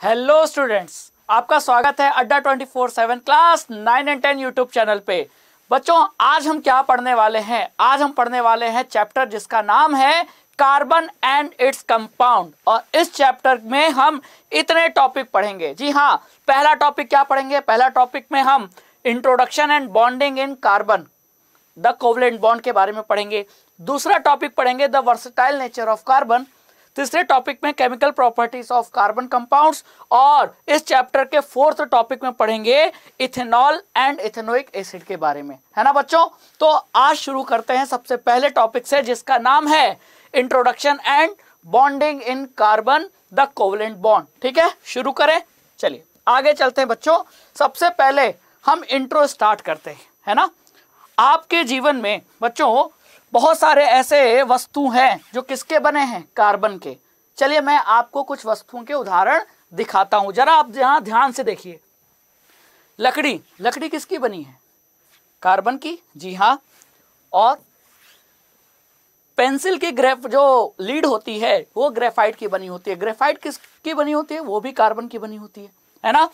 Hello students आपका स्वागत है अड्डा 24/7 क्लास 9 एंड 10 यूट्यूब चैनल पे। बच्चों, आज हम क्या पढ़ने वाले हैं? आज हम पढ़ने वाले हैं चैप्टर जिसका नाम है कार्बन एंड इट्स कंपाउंड और इस चैप्टर में हम इतने टॉपिक पढ़ेंगे। जी हाँ पहला टॉपिक क्या पढ़ेंगे? पहला टॉपिक में हम introduction and bonding in carbon the covalent bond के बारे में पढ़ेंगे। दूसरा टॉपिक पढ़ेंगे the versatile nature of carbon तीसरे टॉपिक में chemical properties of carbon compounds और इस चैप्टर के फोर्थ टॉपिक में पढ़ेंगे इथेनॉल एंड इथेनोइक एसिड के बारे में। है ना बच्चों? तो आज शुरू करते हैं सबसे पहले टॉपिक से, जिसका नाम है introduction and bonding in carbon the covalent bond ठीक है? शुरू करें। चलिए, आगे चलते हैं बच्चों। सबसे पहले हम इंट्रो स्टार्ट करते हैं, है ना? आपके जीवन में, बच्चों बहुत सारे ऐसे वस्तु हैं जो किसके बने हैं? कार्बन के। चलिए मैं आपको कुछ वस्तुओं के उदाहरण दिखाता हूँ। जरा आप यहाँ ध्यान से देखिए। लकड़ी। लकड़ी किसकी बनी है? कार्बन की? जी हाँ। और पेंसिल की ग्रेफ, जो लीड होती है, वो ग्रेफाइट की बनी होती है। ग्रेफाइट किसकी बनी होती है? वो भी कार्बन की बनी होती है। है ना?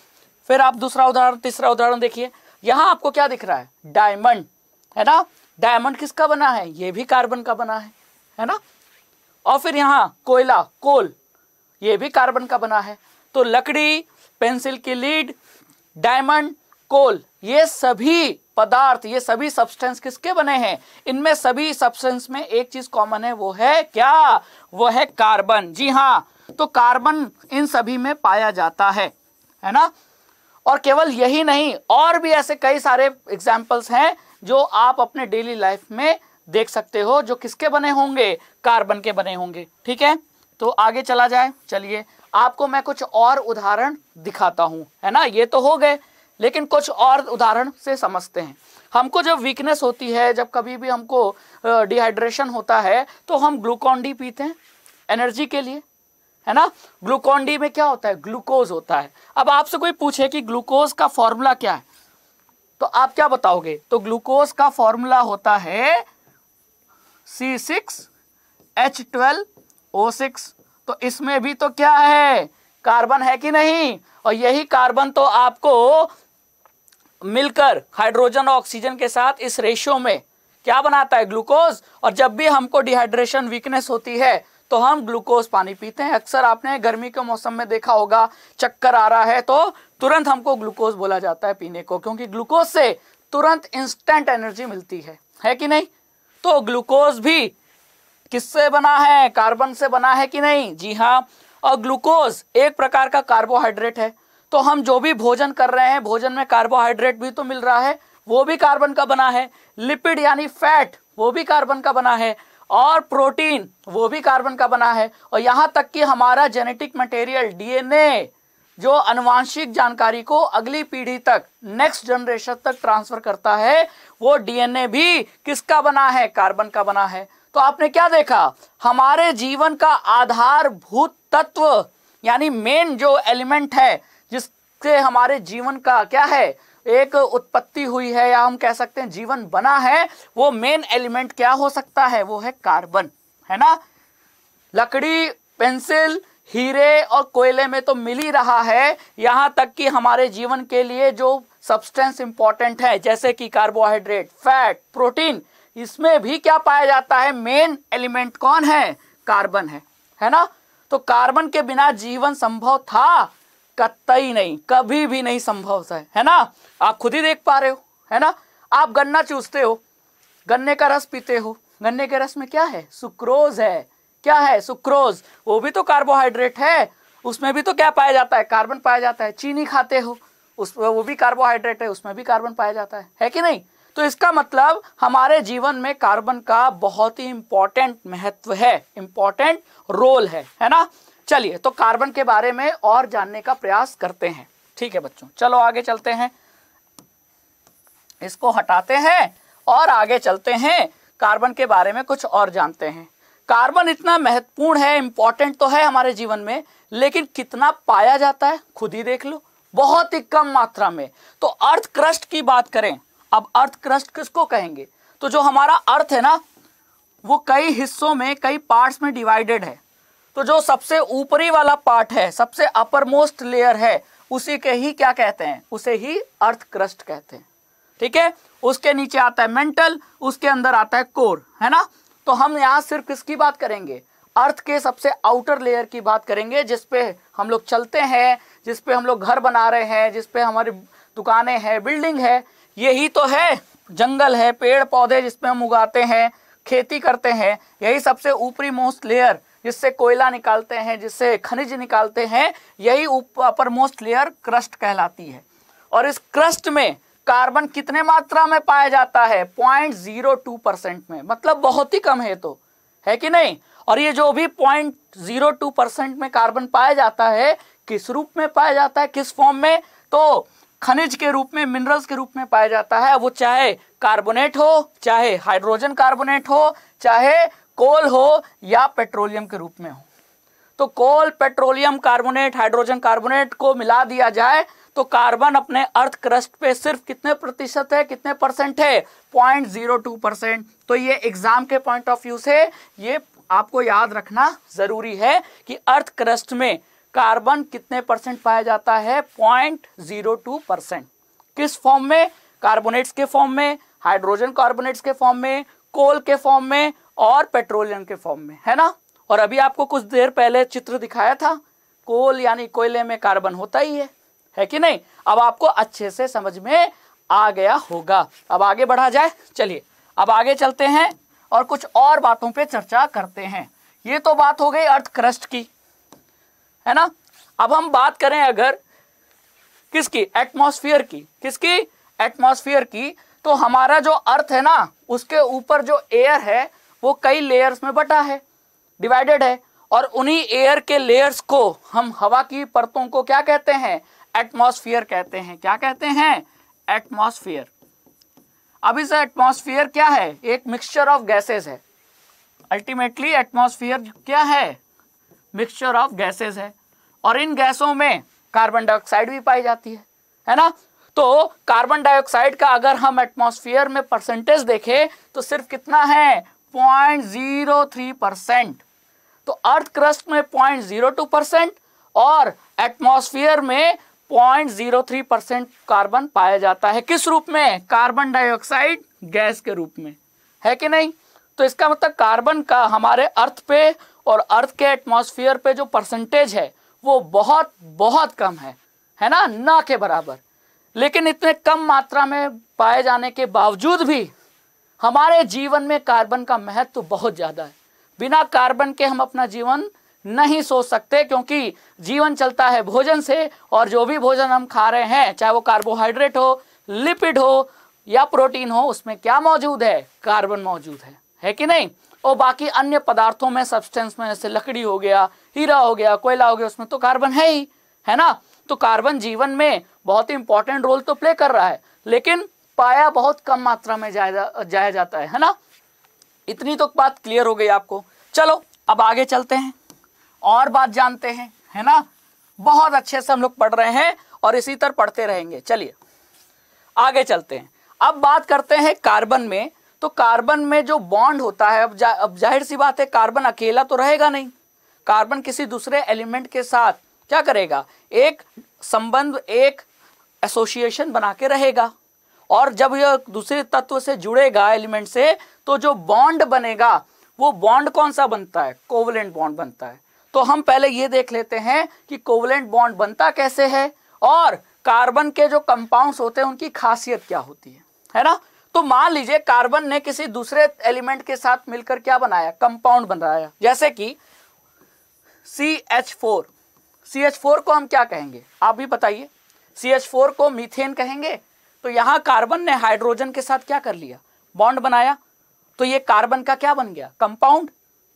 फिर आप दूसरा उदाहरण, तीसरा उदाहरण देखिए। यहाँ आपको क्या दिख रहा है? डायमंड। है ना? डायमंड किसका बना है? ये भी कार्बन का बना है है ना? और फिर यहाँ कोयला, कोल, ये भी कार्बन का बना है। तो लकड़ी, पेंसिल की लीड, डायमंड, कोल, ये सभी पदार्थ, ये सभी सब्सटेंस किसके बने हैं? इनमें सभी सब्सटेंस में एक चीज़ कॉमन है, वो है क्या? वो है कार्बन। जी हाँ तो कार्बन इन सभी में पाया जाता है है ना? और केवल यही नहीं, और भी ऐसे कई सारे एग्जाम्पल्स हैं जो आप अपने डेली लाइफ में देख सकते हो, जो किसके बने होंगे? कार्बन के बने होंगे, ठीक है? तो आगे चला जाए, चलिए। आपको मैं कुछ और उदाहरण दिखाता हूँ, है ना? ये तो हो गए, लेकिन कुछ और उदाहरण से समझते हैं। हमको जब वीकनेस होती है, जब कभी भी हमको डिहाइड्रेशन होता है तो हम ग्लूकॉन डी पीते हैं एनर्जी के लिए, है ना? ग्लूकॉन डी में क्या होता है? ग्लूकोज होता है। अब आपसे कोई पूछे कि ग्लूकोज का फॉर्मूला क्या है? तो आप क्या बताओगे? तो ग्लूकोज का फॉर्मूला होता है C six H twelve O six तो इसमें भी तो क्या है? कार्बन है कि नहीं? और यही कार्बन तो आपको मिलकर हाइड्रोजन और ऑक्सीजन के साथ इस रेशियो में क्या बनाता है? ग्लूकोज। और जब भी हमको डिहाइड्रेशन वीकनेस होती है तो हम ग्लूकोज पानी पीते हैं। अक्सर आपने गर्मी के मौसम में देखा होगा, चक्कर आ रहा है तो तुरंत हमको ग्लूकोज बोला जाता है पीने को, क्योंकि ग्लूकोज से तुरंत इंस्टेंट एनर्जी मिलती है। है कि नहीं? तो ग्लूकोज भी किससे बना है? कार्बन से बना है कि नहीं? जी हाँ और ग्लूकोज एक प्रकार का कार्बोहाइड्रेट है। तो हम जो भी भोजन कर रहे हैं, भोजन में कार्बोहाइड्रेट भी तो मिल रहा है, वो भी कार्बन का बना है। लिपिड यानी फैट वो भी कार्बन का बना है, और प्रोटीन वो भी कार्बन का बना है। और यहाँ तक कि हमारा जेनेटिक मटेरियल डीएनए जो अनुवांशिक जानकारी को अगली पीढ़ी तक नेक्स्ट जनरेशन तक ट्रांसफ़र करता है, वो डीएनए भी किसका बना है? कार्बन का बना है। तो आपने क्या देखा? हमारे जीवन का आधारभूत तत्व, यानी मेन जो एलिमेंट है, जिससे हमारे जीवन का क्या है? एक उत्पत्ति हुई है, या हम कह सकते हैं जीवन बना है, वो मेन एलिमेंट क्या हो सकता है? वो है कार्बन है ना? लकड़ी पेंसिल हीरे और कोयले में तो मिल ही रहा है। यहाँ तक कि हमारे जीवन के लिए जो सब्सटेंस इंपॉर्टेंट है, जैसे कि कार्बोहाइड्रेट फैट प्रोटीन इसमें भी क्या पाया जाता है? मेन एलिमेंट कौन है? कार्बन है। है ना? तो कार्बन के बिना जीवन संभव था, कतई नहीं, कभी भी नहीं संभव है है ना? आप खुद ही देख पा रहे हो, है ना? आप गन्ना चूसते हो, गन्ने का रस पीते हो। गन्ने के रस में क्या है? सुक्रोज है। क्या है? सुक्रोज, वो भी तो कार्बोहाइड्रेट है। उसमें भी तो क्या पाया जाता है? कार्बन पाया जाता है। चीनी खाते हो। उस, वो भी कार्बोहाइड्रेट है, उसमें भी कार्बन पाया जाता है। है कि नहीं? तो इसका मतलब हमारे जीवन में कार्बन का बहुत ही इंपॉर्टेंट महत्व है। इंपॉर्टेंट रोल है। है ना? चलिए तो कार्बन के बारे में और जानने का प्रयास करते हैं। ठीक है बच्चों? चलो, आगे चलते हैं। इसको हटाते हैं और आगे चलते हैं। कार्बन के बारे में कुछ और जानते हैं। कार्बन इतना महत्वपूर्ण है इंपॉर्टेंट तो है हमारे जीवन में, लेकिन कितना पाया जाता है, खुद ही देख लो। बहुत ही कम मात्रा में। तो अर्थ क्रस्ट की बात करें, अब अर्थ क्रस्ट किसको कहेंगे? तो जो हमारा अर्थ है ना, वो कई हिस्सों में, कई पार्ट्स में डिवाइडेड है। तो जो सबसे ऊपरी वाला पार्ट है, सबसे अपर मोस्ट लेयर है, उसी के ही क्या कहते हैं? उसे ही अर्थ क्रस्ट कहते हैं। ठीक है? उसके नीचे आता है मेंटल उसके अंदर आता है कोर है ना? तो हम यहाँ सिर्फ़ किसकी बात करेंगे? अर्थ के सबसे आउटर लेयर की बात करेंगे जिसपे हम लोग चलते हैं जिसपे हम लोग घर बना रहे हैं जिसपे हमारी दुकानें हैं बिल्डिंग है, यही तो है। जंगल है पेड़ पौधे जिसपे हम उगाते हैं, खेती करते हैं, यही सबसे ऊपरी मोस्ट लेयर जिससे कोयला निकालते हैं, जिससे खनिज निकालते हैं, यही अपर मोस्ट लेयर क्रस्ट कहलाती है। और इस क्रस्ट में कार्बन कितने मात्रा में पाया जाता है? पॉइंट ज़ीरो टू परसेंट में। मतलब बहुत ही कम है तो। है कि नहीं? और ये जो भी पॉइंट ज़ीरो टू परसेंट में कार्बन पाया जाता है, किस रूप में पाया जाता है, किस फॉर्म में? तो खनिज के रूप में मिनरल्स के रूप में पाया जाता है। वो चाहे कार्बोनेट हो, चाहे हाइड्रोजन कार्बोनेट हो, चाहे कोल हो या पेट्रोलियम के रूप में हो। तो coal petroleum carbonate hydrogen carbonate को मिला दिया जाए तो कार्बन अपने अर्थ क्रस्ट पे सिर्फ़ कितने प्रतिशत है, कितने परसेंट है? पॉइंट ज़ीरो टू परसेंट तो ये एग्ज़ाम के पॉइंट ऑफ़ व्यू से ये आपको याद रखना ज़रूरी है कि अर्थ क्रस्ट में कार्बन कितने परसेंट पाया जाता है? पॉइंट ज़ीरो टू परसेंट किस फॉर्म में? कार्बोनेट्स के फॉर्म में हाइड्रोजन कार्बोनेट्स के फॉर्म में कोल के फॉर्म में और पेट्रोलियम के फॉर्म में, है ना? और अभी आपको कुछ देर पहले चित्र दिखाया था कोल यानी कोयले में कार्बन होता ही है। है कि नहीं? अब आपको अच्छे से समझ में आ गया होगा। अब आगे बढ़ा जाए। चलिए, अब आगे चलते हैं और कुछ और बातों पे चर्चा करते हैं। ये तो बात हो गई अर्थ क्रस्ट की, है ना? अब हम बात करें अगर किसकी? एटमॉस्फेयर की। किसकी? एटमॉस्फेयर की। तो हमारा जो अर्थ है ना, उसके ऊपर जो एयर है, वो कई लेयर्स में बटा है, डिवाइडेड है। और उन्हीं एयर के लेयर्स को हम हवा की परतों को क्या कहते हैं? एटमॉस्फेयर कहते हैं। क्या कहते हैं? एटमॉस्फेयर। अब इस एटमॉस्फेयर क्या है? एक मिक्सचर ऑफ़ गैसेस है। अल्टीमेटली एटमॉस्फेयर क्या है? मिक्सचर ऑफ़ गैसेस है। और इन गैसों में कार्बन डाइऑक्साइड भी पाई जाती है। है ना? तो कार्बन डाइऑक्साइड का अगर हम एटमॉस्फेयर में परसेंटेज देखें तो सिर्फ़ कितना है? पॉइंट ज़ीरो थ्री परसेंट तो अर्थ क्रस्ट में पॉइंट ज़ीरो टू परसेंट और एटमॉस्फेयर में point zero three percent carbon पाया जाता है। किस रूप में? कार्बन डाइऑक्साइड गैस के रूप में। है कि नहीं? तो इसका मतलब कार्बन का हमारे अर्थ पे और अर्थ के एटमॉस्फेयर पे जो परसेंटेज है, वो बहुत बहुत कम है। है ना? ना के बराबर। लेकिन इतने कम मात्रा में पाए जाने के बावजूद भी हमारे जीवन में कार्बन का महत्व तो बहुत ज़्यादा है। बिना कार्बन के हम अपना जीवन नहीं सोच सकते क्योंकि जीवन चलता है भोजन से और जो भी भोजन हम खा रहे हैं, चाहे वो कार्बोहाइड्रेट हो लिपिड हो या प्रोटीन हो, उसमें क्या मौजूद है? कार्बन मौजूद है। है कि नहीं? और बाकी अन्य पदार्थों में सब्सटेंस में, जैसे लकड़ी हो गया, हीरा हो गया, कोयला हो गया, उसमें तो कार्बन है ही, है ना? तो कार्बन जीवन में बहुत ही इंपॉर्टेंट रोल तो प्ले कर रहा है, लेकिन पाया बहुत कम मात्रा में जाया जाया जाता है है ना? इतनी तो बात क्लियर हो गई आपको। चलो, अब आगे चलते हैं। और बात जानते हैं है ना? बहुत अच्छे से हम लोग पढ़ रहे हैं और इसी तरह पढ़ते रहेंगे। चलिए आगे चलते हैं। अब बात करते हैं कार्बन में। तो कार्बन में जो बॉन्ड होता है अब जा, अब ज़ाहिर सी बात है कार्बन अकेला तो रहेगा नहीं। कार्बन किसी दूसरे एलिमेंट के साथ क्या करेगा? एक संबंध एक एसोसिएशन बना के रहेगा। और जब यह दूसरे तत्व से जुड़ेगा एलिमेंट से तो जो बॉन्ड बनेगा वो बॉन्ड कौन सा बनता है? कोवलेंट बॉन्ड बनता है। तो हम पहले ये देख लेते हैं कि कोवलेंट बॉन्ड बनता कैसे है और कार्बन के जो कंपाउंड्स होते हैं, उनकी खासियत क्या होती है है ना? तो मान लीजिए कार्बन ने किसी दूसरे एलिमेंट के साथ मिलकर क्या बनाया? कंपाउंड बनाया। जैसे कि C H four C H four को हम क्या कहेंगे? आप भी बताइए। सी एच फोर को मीथेन कहेंगे? तो यहाँ कार्बन ने हाइड्रोजन के साथ क्या कर लिया? बॉन्ड बनाया। तो ये कार्बन का क्या बन गया? कंपाउंड।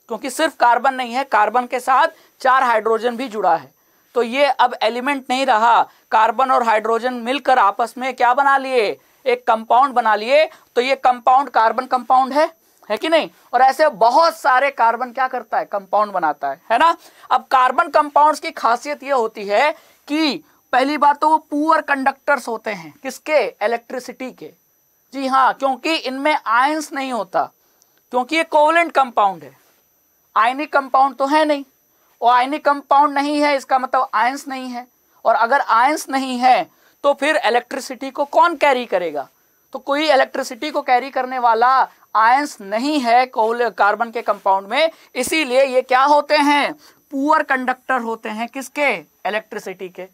क्योंकि सिर्फ़ कार्बन नहीं है, कार्बन के साथ चार हाइड्रोजन भी जुड़ा है। तो ये अब एलिमेंट नहीं रहा। कार्बन और हाइड्रोजन मिलकर आपस में क्या बना लिए? एक कंपाउंड बना लिए। तो ये कंपाउंड कार्बन कंपाउंड है? है कि नहीं? और ऐसे बहुत सारे कार्बन क्या करता है? कंपाउंड बनाता है। है ना? अब कार्बन कंपाउंड्स की खासियत ये होती है कि पहली बात तो वो पुअर कंडक्टर्स होते हैं। किसके? इलेक्ट्रिसिटी के। जी हाँ क्योंकि इनमें आयंस नहीं होता। क्योंकि ये कोवलेंट कंपाउंड है। आयनिक कंपाउंड तो है नहीं। और आयनिक कंपाउंड नहीं है, इसका मतलब आयंस नहीं है। और अगर आयंस नहीं है तो फिर इलेक्ट्रिसिटी को कौन कैरी करेगा? तो कोई इलेक्ट्रिसिटी को कैरी करने वाला आयंस नहीं है कार्बन के कंपाउंड में। इसीलिए ये क्या होते हैं? पुअर कंडक्टर होते हैं किसके? इलेक्ट्रिसिटी के।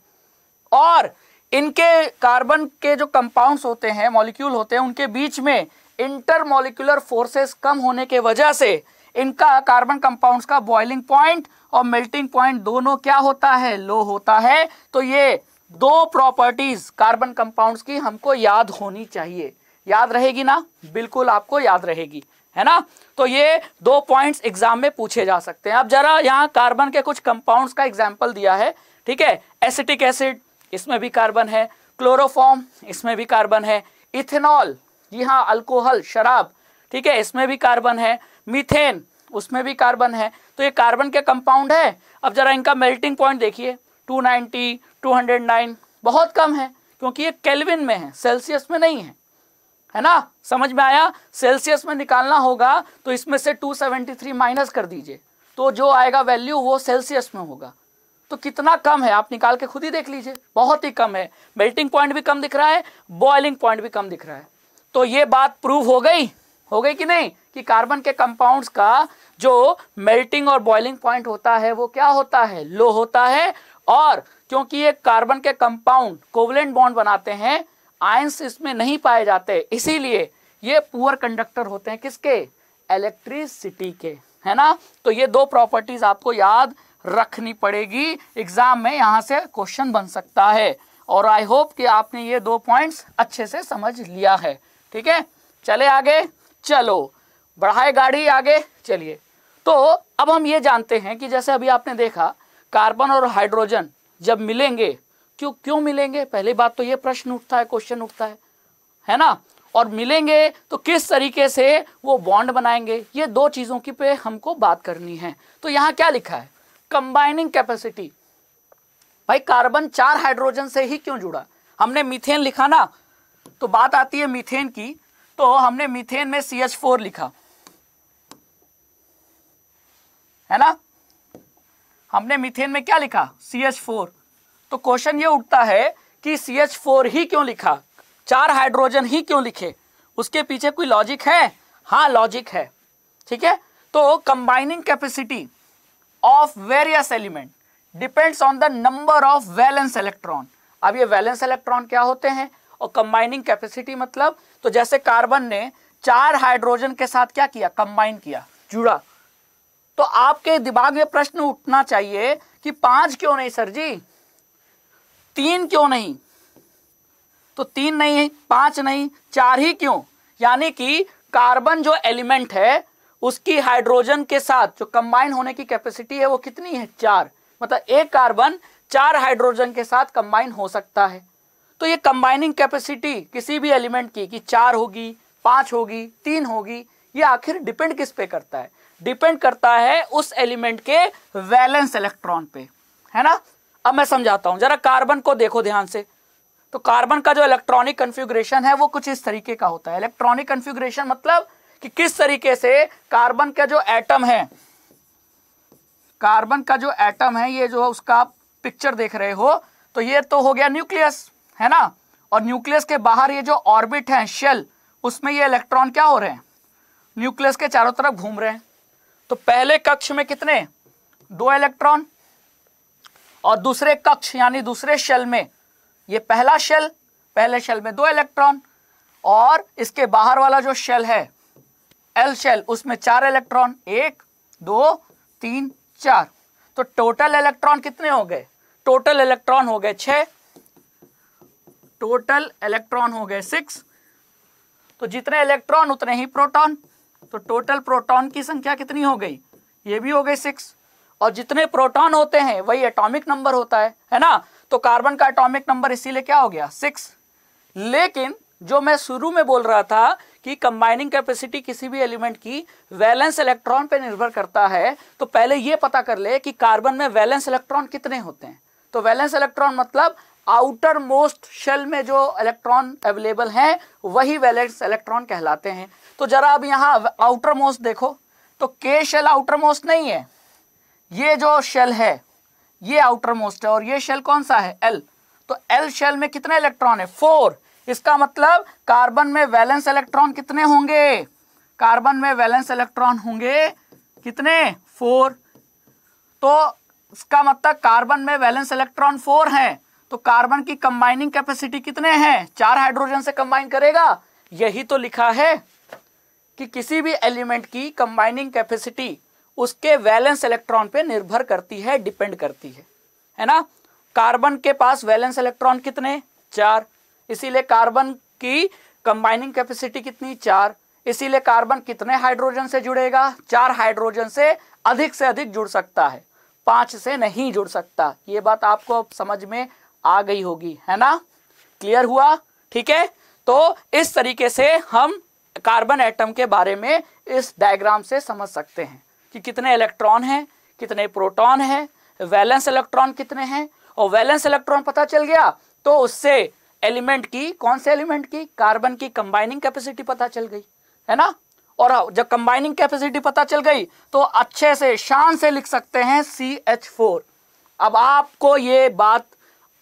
और इनके कार्बन के जो कंपाउंड्स होते हैं मॉलिक्यूल होते हैं, उनके बीच में इंटरमोलिकुलर फोर्सेस कम होने के वजह से इनका कार्बन कंपाउंड्स का बॉइलिंग पॉइंट और मेल्टिंग पॉइंट दोनों क्या होता है? लो होता है। तो ये दो प्रॉपर्टीज़ कार्बन कंपाउंड्स की हमको याद होनी चाहिए। याद रहेगी ना? बिल्कुल आपको याद रहेगी। है ना? तो ये दो पॉइंट्स एग्ज़ाम में पूछे जा सकते हैं। अब जरा यहाँ कार्बन के कुछ कंपाउंड्स का एग्ज़ाम्पल दिया है। ठीक है? एसिटिक एसिड इसमें भी कार्बन है। क्लोरोफॉर्म इसमें भी कार्बन है। इथेनॉल जी हाँ अल्कोहल शराब। ठीक है? इसमें भी कार्बन है। मीथेन उसमें भी कार्बन है। तो ये कार्बन के कंपाउंड है। अब जरा इनका मेल्टिंग पॉइंट देखिए। 290, 209 बहुत कम है क्योंकि ये केल्विन में है सेल्सियस में नहीं है। है ना? समझ में आया? सेल्सियस में निकालना होगा तो इसमें से 273 माइनस कर दीजिए। तो जो आएगा वैल्यू वो सेल्सियस में होगा। तो कितना कम है? आप निकाल के खुद ही देख लीजिए। बहुत ही कम है। मेल्टिंग पॉइंट भी कम दिख रहा है बॉइलिंग पॉइंट भी कम दिख रहा है। तो ये बात प्रूव हो गई? हो गई कि नहीं? कि कार्बन के कंपाउंड्स का जो मेल्टिंग और बॉइलिंग पॉइंट होता है, वो क्या होता है? लो होता है। और क्योंकि ये कार्बन के कंपाउंड कोवलेंट बॉन्ड बनाते हैं आयंस इसमें नहीं पाए जाते। इसीलिए ये पुअर कंडक्टर होते हैं किसके? इलेक्ट्रिसिटी के। है ना? तो ये दो प्रॉपर्टीज़ आपको याद रखनी पड़ेगी। एग्ज़ाम में यहाँ से क्वेश्चन बन सकता है। और आई होप कि आपने ये दो पॉइंट्स अच्छे से समझ लिया है। ठीक है? चले आगे। चलो, बढ़ाए गाड़ी, आगे चलिए। तो अब हम ये जानते हैं कि जैसे अभी आपने देखा, कार्बन और हाइड्रोजन जब मिलेंगे, क्यों क्यों मिलेंगे? पहली बात तो ये प्रश्न उठता है क्वेश्चन उठता है। है ना? और मिलेंगे तो किस तरीके से वो बॉन्ड बनाएँगे? ये दो चीज़ों की पे हमको बात करनी है। तो यहाँ क्या लिखा है? कंबाइनिंग कैपेसिटी भाई, कार्बन चार हाइड्रोजन से ही क्यों जुड़ा? हमने मीथेन लिखा ना? तो बात आती है मीथेन की तो हमने मीथेन में सी एच फोर लिखा। है ना? हमने मीथेन में क्या लिखा? सी एच फोर तो क्वेश्चन ये उठता है कि सी एच फोर ही क्यों लिखा? चार हाइड्रोजन ही क्यों लिखे? उसके पीछे कोई लॉजिक है? हाँ लॉजिक है। ठीक है? तो combining capacity of various element depends on the number of valence electron अब ये वैलेंस इलेक्ट्रॉन क्या होते हैं? और कंबाइनिंग कैपेसिटी मतलब तो जैसे कार्बन ने चार हाइड्रोजन के साथ क्या किया? कंबाइन किया, जुड़ा। तो आपके दिमाग में प्रश्न उठना चाहिए कि पाँच क्यों नहीं, सर जी? तीन क्यों नहीं? तो तीन नहीं, पाँच नहीं, चार ही क्यों? यानी कि कार्बन जो एलिमेंट है, उसकी हाइड्रोजन के साथ जो कंबाइन होने की कैपेसिटी है, वो कितनी है? चार। मतलब एक कार्बन चार हाइड्रोजन के साथ कंबाइन हो सकता है। तो ये कंबाइनिंग कैपेसिटी किसी भी एलिमेंट की, कि चार होगी, पाँच होगी, तीन होगी, ये आखिर डिपेंड किस पे करता है? डिपेंड करता है उस एलिमेंट के वैलेंस इलेक्ट्रॉन पे। है ना? अब मैं समझाता हूँ, जरा कार्बन को देखो ध्यान से। तो कार्बन का जो इलेक्ट्रॉनिक कन्फ्यूग्रेशन है, वो कुछ इस तरीके का होता है। इलेक्ट्रॉनिक कन्फ्यूग्रेशन मतलब कि किस तरीके से कार्बन का जो एटम है कार्बन का जो एटम है, ये जो उसका पिक्चर देख रहे हो तो ये तो हो गया न्यूक्लियस है ना? और न्यूक्लियस के बाहर ये जो ऑर्बिट है, शेल, उसमें ये इलेक्ट्रॉन क्या हो रहे हैं? न्यूक्लियस के चारों तरफ़ घूम रहे हैं। तो पहले कक्ष में कितने? दो इलेक्ट्रॉन। और दूसरे कक्ष, यानी दूसरे शेल में, ये पहला शेल, पहले शेल में दो इलेक्ट्रॉन। और इसके बाहर वाला जो शेल है एल शेल, उसमें चार इलेक्ट्रॉन। एक, दो, तीन, चार। तो टोटल इलेक्ट्रॉन कितने हो गए? टोटल इलेक्ट्रॉन हो गए छह टोटल इलेक्ट्रॉन हो गए सिक्स। तो जितने इलेक्ट्रॉन, उतने ही प्रोटॉन। तो टोटल प्रोटॉन की संख्या कितनी हो गई? ये भी हो गई सिक्स। और जितने प्रोटॉन होते हैं, वही एटॉमिक नंबर होता है है ना? तो कार्बन का एटॉमिक नंबर इसीलिए क्या हो गया? सिक्स। लेकिन जो मैं शुरू में बोल रहा था कि कंबाइनिंग कैपेसिटी किसी भी एलिमेंट की वैलेंस इलेक्ट्रॉन पर निर्भर करता है तो पहले ये पता कर ले कि कार्बन में वैलेंस इलेक्ट्रॉन कितने होते हैं। तो वैलेंस इलेक्ट्रॉन मतलब आउटर मोस्ट शेल में जो इलेक्ट्रॉन अवेलेबल हैं, वही वैलेंस इलेक्ट्रॉन कहलाते हैं। तो जरा अब यहाँ आउटर मोस्ट देखो तो के शेल आउटर मोस्ट नहीं है। ये जो शेल है, ये आउटर मोस्ट है, और ये शेल कौन सा है? एल तो एल शेल में कितने इलेक्ट्रॉन है? फोर इसका मतलब कार्बन में वैलेंस इलेक्ट्रॉन कितने होंगे? कार्बन में वैलेंस इलेक्ट्रॉन होंगे कितने? फोर तो इसका मतलब कार्बन में वैलेंस इलेक्ट्रॉन फोर है। तो कार्बन की कंबाइनिंग कैपेसिटी कितने हैं? चार हाइड्रोजन से कंबाइन करेगा। यही तो लिखा है कि किसी भी एलिमेंट की कंबाइनिंग कैपेसिटी उसके वैलेंस इलेक्ट्रॉन पे निर्भर करती है डिपेंड करती है। है ना? कार्बन के पास वैलेंस इलेक्ट्रॉन कितने? चार। इसीलिए कार्बन की कंबाइनिंग कैपेसिटी कितनी? चार। इसीलिए कार्बन कितने हाइड्रोजन से जुड़ेगा? चार हाइड्रोजन से अधिक से अधिक जुड़ सकता है। पाँच से नहीं जुड़ सकता। ये बात आपको समझ में आ गई होगी, है ना? क्लियर हुआ? ठीक है? तो इस तरीके से हम कार्बन एटम के बारे में इस डायग्राम से समझ सकते हैं कि कितने इलेक्ट्रॉन हैं, कितने प्रोटॉन हैं वैलेंस इलेक्ट्रॉन कितने हैं, और वैलेंस इलेक्ट्रॉन पता चल गया? तो उससे एलिमेंट की, कौन से एलिमेंट की? कार्बन की कंबाइनिंग कैपेसिटी पता चल गई, है ना? और जब कंबाइनिंग कैपेसिटी पता चल गई तो अच्छे से, शान से लिख सकते हैं सी एच फोर अब आपको ये बात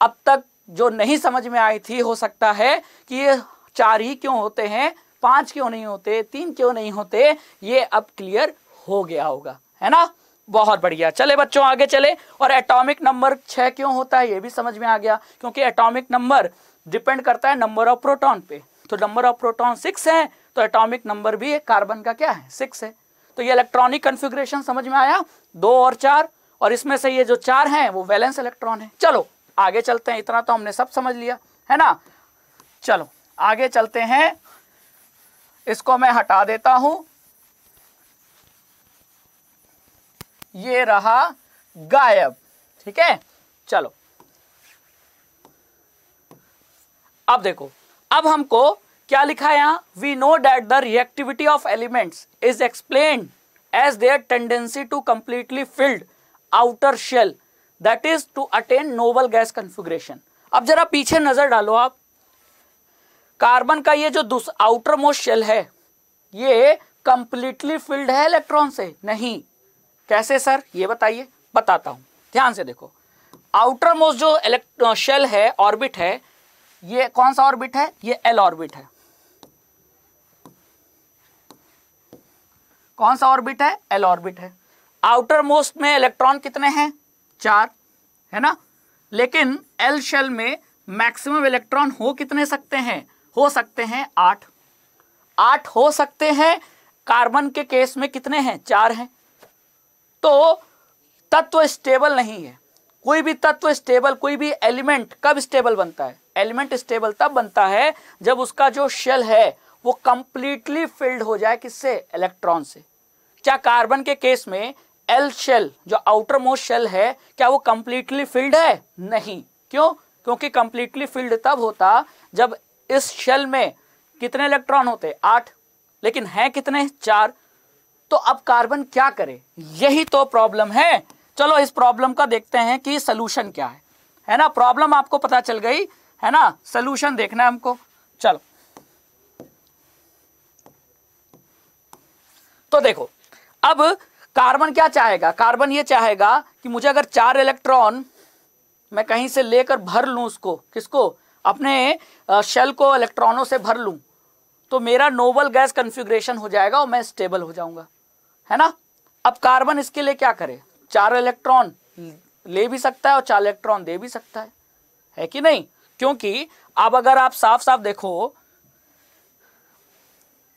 अब तक जो नहीं समझ में आई थी, हो सकता है कि ये चार ही क्यों होते हैं, पाँच क्यों नहीं होते, तीन क्यों नहीं होते, ये अब क्लियर हो गया होगा, है ना? बहुत बढ़िया। चले बच्चों, आगे चले। और एटॉमिक नंबर छह क्यों होता है, ये भी समझ में आ गया, क्योंकि एटॉमिक नंबर डिपेंड करता है नंबर ऑफ़ प्रोटॉन पे। तो नंबर ऑफ़ प्रोटॉन सिक्स है तो एटॉमिक नंबर भी कार्बन का क्या है? सिक्स है। तो ये इलेक्ट्रॉनिक कन्फिग्रेशन समझ में आया, दो और चार, और इसमें से ये जो चार हैं, वो वैलेंस इलेक्ट्रॉन है। चलो आगे चलते हैं, इतना तो हमने सब समझ लिया, है ना? चलो, आगे चलते हैं। इसको मैं हटा देता हूँ। ये रहा गायब, ठीक है? चलो। अब देखो, अब हमको क्या लिखा है यहाँ? We know that the reactivity of elements is explain as their tendency to completely filled outer shell that is to attain noble gas configuration अब जरा पीछे नज़र डालो आप। कार्बन का ये जो आउटर मोस्ट शेल है, ये कंप्लीटली फिल्ड है इलेक्ट्रॉन से। नहीं। कैसे सर? ये बताइए। बताता हूँ। ध्यान से देखो। आउटर मोस्ट जो शेल है ऑर्बिट है, ये कौन सा ऑर्बिट है? ये एल ऑर्बिट है। कौन सा ऑर्बिट है? एल ऑर्बिट है। आउटर मोस्ट में इलेक्ट्रॉन कितने हैं? चार, है ना? लेकिन एल शेल में मैक्सिमम इलेक्ट्रॉन हो कितने सकते हैं? हो सकते हैं आठ। आठ हो सकते हैं कार्बन के केस में कितने हैं? चार हैं। तो तत्व स्टेबल नहीं है। कोई भी तत्व स्टेबल कोई भी एलिमेंट कब स्टेबल बनता है? एलिमेंट स्टेबल तब बनता है जब उसका जो शेल है, वो कंप्लीटली फिल्ड हो जाए किससे? इलेक्ट्रॉन से। क्या कार्बन के केस में एल शेल जो आउटर मोस्ट शेल है, क्या वो कंप्लीटली फिल्ड है? नहीं. क्यों? क्योंकि कंप्लीटली फिल्ड तब होता जब इस शेल में कितने इलेक्ट्रॉन होते? आठ. लेकिन हैं कितने? चार. तो अब कार्बन क्या करे? यही तो प्रॉब्लम है. चलो इस प्रॉब्लम का देखते हैं कि सोल्यूशन क्या है. है ना? प्रॉब्लम आपको पता चल गई. है ना? सोल्यूशन देखना है हमको. चलो. तो देखो, अब कार्बन क्या चाहेगा? कार्बन ये चाहेगा कि मुझे अगर चार इलेक्ट्रॉन मैं कहीं से लेकर भर लूँ उसको, किसको? अपने शेल को इलेक्ट्रॉनों से भर लूँ तो मेरा नोबल गैस कन्फिग्रेशन हो जाएगा और मैं स्टेबल हो जाऊँगा। है ना? अब कार्बन इसके लिए क्या करे? चार इलेक्ट्रॉन ले भी सकता है और चार इलेक्ट्रॉन दे भी सकता है। है कि नहीं? क्योंकि अब अगर आप साफ़ साफ़ देखो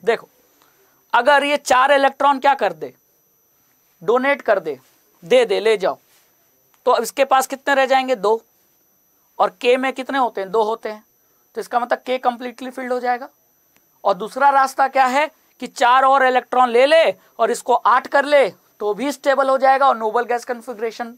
देखो, अगर ये चार इलेक्ट्रॉन क्या कर दे? डोनेट कर दे दे दे, ले जाओ। तो अब इसके पास कितने रह जाएँगे? दो। और के में कितने होते हैं? दो होते हैं। तो इसका मतलब के कंप्लीटली फिल्ड हो जाएगा। और दूसरा रास्ता क्या है कि चार और इलेक्ट्रॉन ले ले और इसको आठ कर ले तो भी स्टेबल हो जाएगा और नोबल गैस कन्फिग्रेशन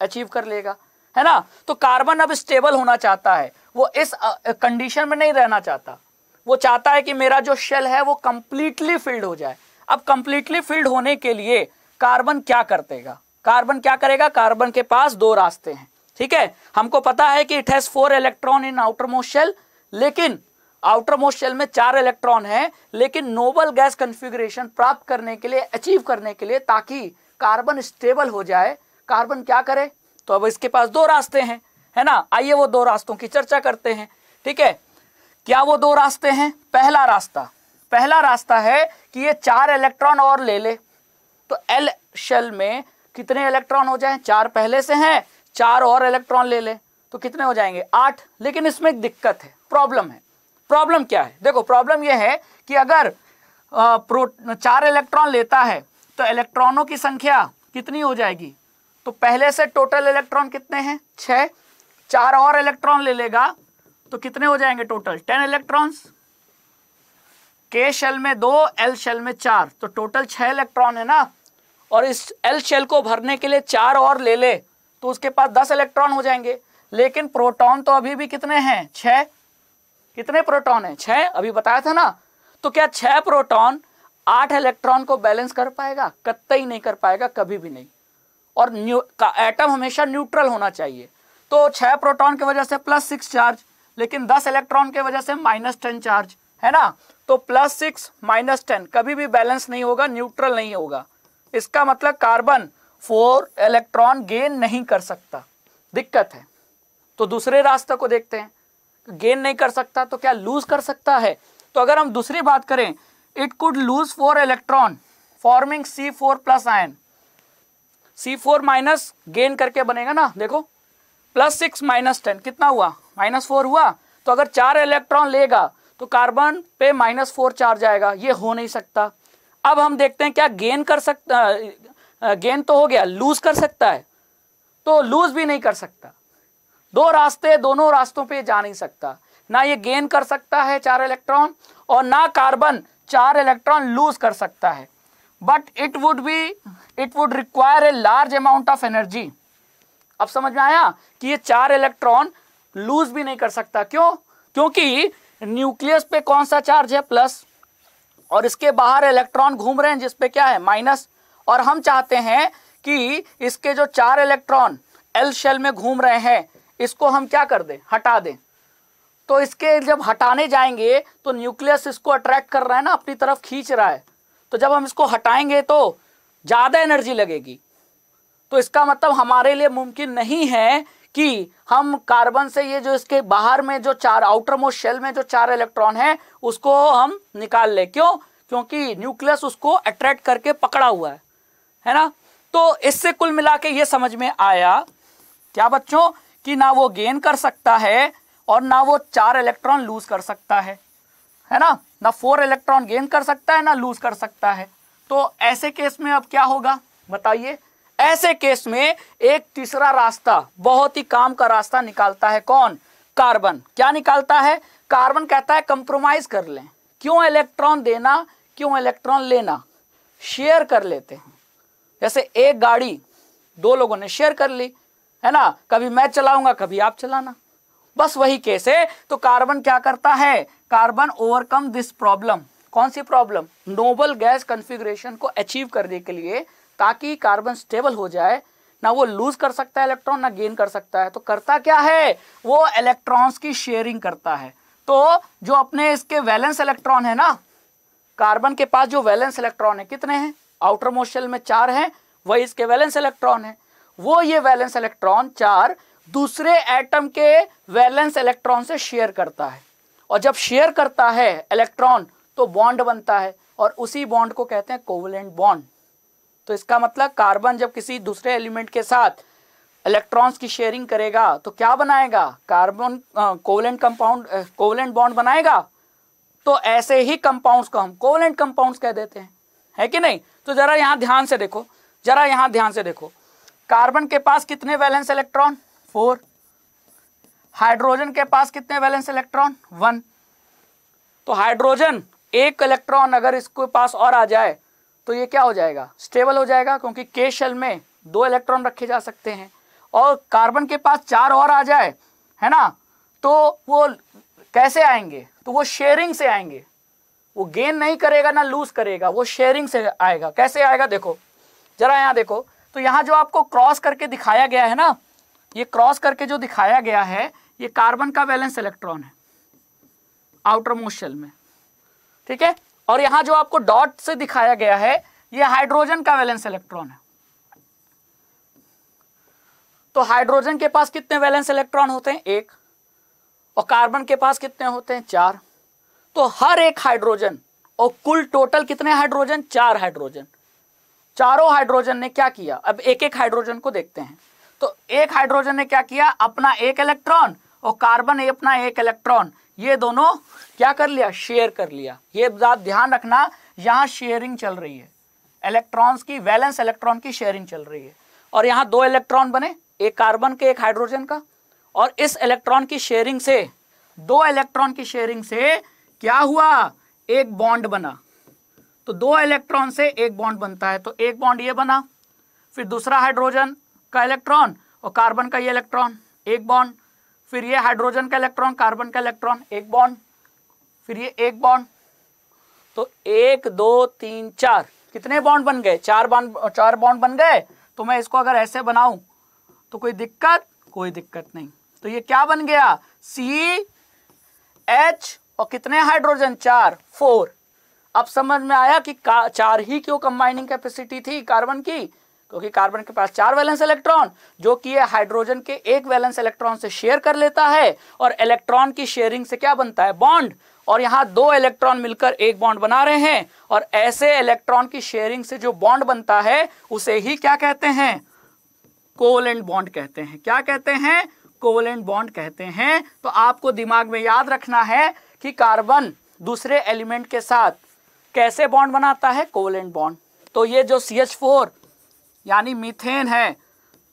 अचीव कर लेगा। है ना? तो कार्बन अब स्टेबल होना चाहता है। वो इस कंडीशन में नहीं रहना चाहता। वो चाहता है कि मेरा जो शेल है वो कंप्लीटली फिल्ड हो जाए। अब कंप्लीटली फिल्ड होने के लिए कार्बन क्या करतेगा कार्बन क्या करेगा? कार्बन के पास दो रास्ते हैं। ठीक है? हमको पता है कि it has four electron in outermost shell लेकिन आउटर मोस्ट शेल में चार इलेक्ट्रॉन है, लेकिन नोबल गैस कन्फिग्रेशन प्राप्त करने के लिए अचीव करने के लिए ताकि कार्बन स्टेबल हो जाए, कार्बन क्या करे? तो अब इसके पास दो रास्ते हैं, है ना? आइए वो दो रास्तों की चर्चा करते हैं। ठीक है? क्या वो दो रास्ते हैं? पहला रास्ता। पहला रास्ता है कि ये चार इलेक्ट्रॉन और ले ले। तो एल शेल में कितने इलेक्ट्रॉन हो जाएँ? चार पहले से हैं, चार और इलेक्ट्रॉन ले ले तो कितने हो जाएँगे? आठ। लेकिन इसमें एक दिक्कत है प्रॉब्लम है। प्रॉब्लम क्या है? देखो प्रॉब्लम यह है कि अगर प्रो, चार इलेक्ट्रॉन लेता है तो इलेक्ट्रॉनों की संख्या कितनी हो जाएगी? तो पहले से टोटल इलेक्ट्रॉन कितने हैं? छः चार और इलेक्ट्रॉन ले लेगा तो कितने हो जाएँगे टोटल टेन इलेक्ट्रॉन्स के शेल में दो एल शेल में चार। तो टोटल छह इलेक्ट्रॉन है ना? और इस एल शेल को भरने के लिए चार और ले ले तो उसके पास दस इलेक्ट्रॉन हो जाएँगे। लेकिन प्रोटॉन तो अभी भी कितने हैं? छह। कितने प्रोटॉन हैं? छह? अभी बताया था ना? तो क्या छह प्रोटॉन आठ इलेक्ट्रॉन को बैलेंस कर पाएगा? कत्तई नहीं कर पाएगा, कभी भी नहीं। और न्यू का एटम हमेशा न्यूट्रल होना चाहिए। तो छह प्रोटॉन की वजह से प्लस सिक्स चार्ज लेकिन दस इलेक्ट्रॉन की वजह से माइनस टेन चार्ज है ना? तो प्लस सिक्स माइनस टेन कभी भी बैलेंस नहीं होगा न्यूट्रल नहीं होगा। इसका मतलब कार्बन फोर इलेक्ट्रॉन गेन नहीं कर सकता। दिक्कत है। तो दूसरे रास्ते को देखते हैं। गेन नहीं कर सकता तो क्या लूज कर सकता है? तो अगर हम दूसरी बात करें it could lose four electron forming C four plus ion C four minus gain करके बनेगा ना, देखो। प्लस सिक्स माइनस टेन कितना हुआ? माइनस फोर हुआ। तो अगर चार इलेक्ट्रॉन लेगा तो कार्बन पे माइनस फोर चार्ज आएगा। ये हो नहीं सकता। अब हम देखते हैं क्या गेन कर सकता गेन तो हो गया लूज कर सकता है। तो लूज भी नहीं कर सकता। दो रास्ते, दोनों रास्तों पे जा नहीं सकता। ना ये गेन कर सकता है चार इलेक्ट्रॉन और ना कार्बन चार इलेक्ट्रॉन लूज कर सकता है। But it would be it would require a large amount of energy अब समझ में आया कि ये चार इलेक्ट्रॉन लूज भी नहीं कर सकता। क्यों? क्योंकि न्यूक्लियस पे कौन सा चार्ज है? प्लस और इसके बाहर इलेक्ट्रॉन घूम रहे हैं जिसपे क्या है, माइनस। और हम चाहते हैं कि इसके जो चार इलेक्ट्रॉन एल शेल में घूम रहे हैं, इसको हम क्या कर दें, हटा दें। तो इसके जब हटाने जाएँगे तो न्यूक्लियस इसको अट्रैक्ट कर रहा है ना, अपनी तरफ़ खींच रहा है। तो जब हम इसको हटाएँगे तो ज़्यादा एनर्जी लगेगी। तो इसका मतलब हमारे लिए मुमकिन नहीं है कि हम कार्बन से ये जो इसके बाहर में जो चार आउटर मोस्ट शेल में जो चार इलेक्ट्रॉन है, उसको हम निकाल ले। क्यों? क्योंकि न्यूक्लियस उसको अट्रैक्ट करके पकड़ा हुआ है। है ना? तो इससे कुल मिला के ये समझ में आया, क्या बच्चों, कि ना वो गेन कर सकता है और ना वो चार इलेक्ट्रॉन लूज कर सकता है। है ना? ना फोर इलेक्ट्रॉन गेन कर सकता है, ना लूज कर सकता है। तो ऐसे केस में अब क्या होगा? बताइए। ऐसे केस में एक तीसरा रास्ता, बहुत ही काम का रास्ता निकालता है कौन? कार्बन। क्या निकालता है? कार्बन कहता है कंप्रोमाइज कर लें। क्यों इलेक्ट्रॉन देना? क्यों इलेक्ट्रॉन लेना? शेयर कर लेते हैं। जैसे एक गाड़ी, दो लोगों ने शेयर कर ली, है ना? कभी मैं चलाऊँगा, कभी आप चलाना। बस वही केस है। तो कार्बन क्या करता है? कार्बन ओवरकम दिस प्रॉब्लम कौन सी प्रॉब्लम नोबल गैस कॉन्फ़िगरेशन को अचीव करने के लिए ताकि कार्बन स्टेबल हो जाए, ना वो लूज कर सकता है इलेक्ट्रॉन ना गेन कर सकता है। तो करता क्या है? वो इलेक्ट्रॉन्स की शेयरिंग करता है। तो जो अपने इसके वैलेंस इलेक्ट्रॉन है ना, कार्बन के पास जो वैलेंस इलेक्ट्रॉन है, कितने हैं? आउटर मोशल में चार हैं, वही इसके वैलेंस इलेक्ट्रॉन है। वो ये वैलेंस इलेक्ट्रॉन चार दूसरे एटम के वैलेंस इलेक्ट्रॉन से शेयर करता है। और जब शेयर करता है इलेक्ट्रॉन तो बॉन्ड बनता है। और उसी बॉन्ड को कहते हैं कोवलेंट बॉन्ड तो इसका मतलब कार्बन जब किसी दूसरे एलिमेंट के साथ इलेक्ट्रॉन्स की शेयरिंग करेगा तो क्या बनाएगा? Carbon covalent compound covalent bond बनाएगा? तो ऐसे ही कंपाउंड्स को हम कोवलेंट कंपाउंड्स कह देते हैं। है कि नहीं? तो जरा यहाँ ध्यान से देखो, जरा यहाँ ध्यान से देखो। कार्बन के पास कितने वैलेंस इलेक्ट्रॉन? फोर। हाइड्रोजन के पास कितने वैलेंस इलेक्ट्रॉन? वन। तो हाइड्रोजन, एक इलेक्ट्रॉन अगर इसके पास और आ जाए तो ये क्या हो जाएगा? स्टेबल हो जाएगा क्योंकि के शेल में दो इलेक्ट्रॉन रखे जा सकते हैं। और कार्बन के पास चार और आ जाए, है ना? तो वो कैसे आएँगे? तो वो शेयरिंग से आएँगे। वो गेन नहीं करेगा ना लूज करेगा, वो शेयरिंग से आएगा। कैसे आएगा? देखो, जरा यहाँ देखो। तो यहाँ जो आपको क्रॉस करके दिखाया गया है ना, ये क्रॉस करके जो दिखाया गया है, ये कार्बन का बैलेंस इलेक्ट्रॉन है आउटर मोस्ट शेल में। ठीक है? और यहाँ जो आपको डॉट से दिखाया गया है, ये हाइड्रोजन का वैलेंस इलेक्ट्रॉन है। तो हाइड्रोजन के पास कितने वैलेंस इलेक्ट्रॉन होते हैं? एक। और कार्बन के पास कितने होते हैं? चार। तो हर एक हाइड्रोजन, और कुल टोटल कितने हाइड्रोजन? चार हाइड्रोजन। चारों हाइड्रोजन ने क्या किया? अब एक एक हाइड्रोजन को देखते हैं। तो एक हाइड्रोजन ने क्या किया? अपना एक इलेक्ट्रॉन, और कार्बन अपना एक इलेक्ट्रॉन। ये दोनों क्या कर लिया? शेयर कर लिया। ये बात ध्यान रखना, यहाँ शेयरिंग चल रही है। इलेक्ट्रॉन्स की वैलेंस इलेक्ट्रॉन की शेयरिंग चल रही है। और यहाँ दो इलेक्ट्रॉन बने, एक कार्बन के, एक हाइड्रोजन का। और इस इलेक्ट्रॉन की शेयरिंग से, दो इलेक्ट्रॉन की शेयरिंग से क्या हुआ? एक बॉन्ड बना। तो दो इलेक्ट्रॉन से एक बॉन्ड बनता है तो एक बॉन्ड ये बना। फिर दूसरा हाइड्रोजन का इलेक्ट्रॉन और कार्बन का ये इलेक्ट्रॉन एक बॉन्ड फिर ये हाइड्रोजन का इलेक्ट्रॉन, कार्बन का इलेक्ट्रॉन, एक बॉन्ड। फिर ये एक बॉन्ड। तो एक, दो, तीन, चार। कितने बॉन्ड बन गए? चार बॉन्ड चार बॉन्ड बन गए? तो मैं इसको अगर ऐसे बनाऊँ तो कोई दिक्कत? कोई दिक्कत नहीं। तो ये क्या बन गया? सी एच और कितने हाइड्रोजन? चार, फोर। अब समझ में आया कि चार ही क्यों कंबाइनिंग कैपेसिटी थी? कार्बन की। क्योंकि कार्बन के पास चार वैलेंस इलेक्ट्रॉन जो कि ये हाइड्रोजन के एक वैलेंस इलेक्ट्रॉन से शेयर कर लेता है। और इलेक्ट्रॉन की शेयरिंग से क्या बनता है? बॉन्ड और यहाँ दो इलेक्ट्रॉन मिलकर एक बॉन्ड बना रहे हैं। और ऐसे इलेक्ट्रॉन की शेयरिंग से जो बॉन्ड बनता है, उसे ही क्या कहते हैं? कोवलेंट बॉन्ड कहते हैं। क्या कहते हैं? कोवलेंट बॉन्ड कहते हैं। तो आपको दिमाग में याद रखना है कि कार्बन दूसरे एलिमेंट के साथ कैसे बॉन्ड बनाता है? कोवलेंट बॉन्ड तो ये जो सी एच फोर यानी मीथेन है।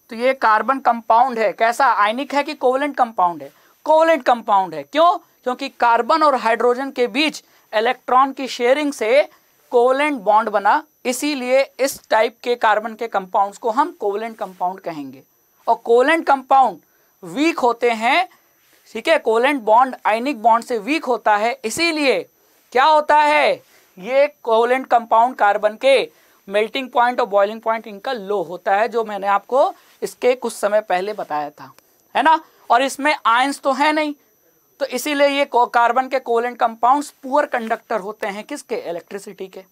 तो ये कार्बन कंपाउंड है। कैसा? आयनिक है कि कोवलेंट कंपाउंड है? कोवलेंट कंपाउंड है। क्यों? क्योंकि कार्बन और हाइड्रोजन के बीच इलेक्ट्रॉन की शेयरिंग से कोवलेंट बॉन्ड बना। इसीलिए इस टाइप के कार्बन के कंपाउंड्स को हम कोवलेंट कंपाउंड कहेंगे। और कोवलेंट कंपाउंड वीक होते हैं, ठीक है? कोवलेंट बॉन्ड, आयनिक बॉन्ड से वीक होता है। इसीलिए क्या होता है? ये कोवलेंट कंपाउंड कार्बन के मेल्टिंग पॉइंट और बॉइलिंग पॉइंट इनका लो होता है, जो मैंने आपको इसके कुछ समय पहले बताया था। है ना? और इसमें आयंस तो है नहीं। तो इसीलिए ये कार्बन के कोलेंट कंपाउंड्स पुअर कंडक्टर होते हैं किसके? इलेक्ट्रिसिटी के।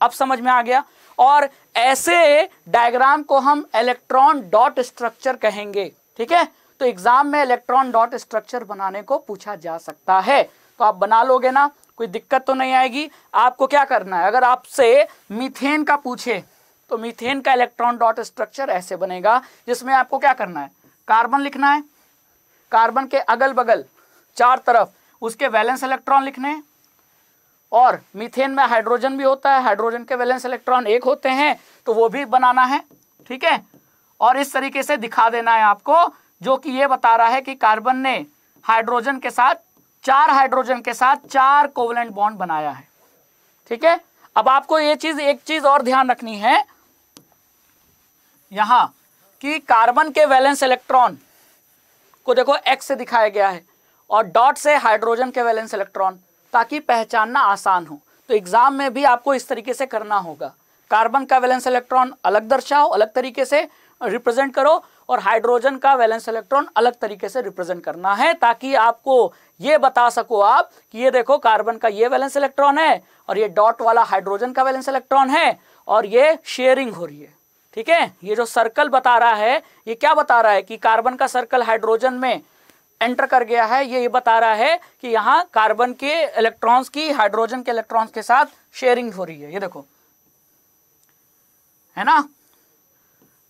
अब समझ में आ गया। और ऐसे डायग्राम को हम इलेक्ट्रॉन डॉट स्ट्रक्चर कहेंगे। ठीक है? तो एग्ज़ाम में इलेक्ट्रॉन डॉट स्ट्रक्चर बनाने को पूछा जा सकता है। तो आप बना लोगे ना कोई दिक्कत तो नहीं आएगी। आपको क्या करना है? अगर आपसे मीथेन का पूछे तो मीथेन का इलेक्ट्रॉन डॉट स्ट्रक्चर ऐसे बनेगा, जिसमें आपको क्या करना है? कार्बन लिखना है। कार्बन के अगल बगल चार तरफ़ उसके वैलेंस इलेक्ट्रॉन लिखने और मीथेन में हाइड्रोजन भी होता है। हाइड्रोजन के वैलेंस इलेक्ट्रॉन एक होते हैं तो वो भी बनाना है। ठीक है? और इस तरीके से दिखा देना है आपको, जो कि ये बता रहा है कि कार्बन ने हाइड्रोजन के साथ चार हाइड्रोजन के साथ चार कोवलेंट बॉन्ड बनाया है। ठीक है? अब आपको ये चीज़, एक चीज़ और ध्यान रखनी है। यहाँ कि कार्बन के वैलेंस इलेक्ट्रॉन को देखो एक्स से दिखाया गया है और डॉट से हाइड्रोजन के वैलेंस इलेक्ट्रॉन ताकि पहचानना आसान हो। तो एग्ज़ाम में भी आपको इस तरीके से करना होगा। कार्बन का वैलेंस इलेक्ट्रॉन अलग दर्शाओ, अलग तरीके से रिप्रेजेंट करो। और हाइड्रोजन का वैलेंस इलेक्ट्रॉन अलग तरीके से रिप्रेजेंट करना है ताकि आपको ये बता सको आप कि ये देखो, कार्बन का ये वैलेंस इलेक्ट्रॉन है और ये डॉट वाला हाइड्रोजन का वैलेंस इलेक्ट्रॉन है और ये शेयरिंग हो रही है। ठीक है? ये जो सर्कल बता रहा है, ये क्या बता रहा है कि कार्बन का सर्कल हाइड्रोजन में एंटर कर गया है? ये ये बता रहा है कि यहाँ कार्बन के इलेक्ट्रॉन्स की, हाइड्रोजन के इलेक्ट्रॉन्स के साथ शेयरिंग हो रही है। ये देखो। है ना?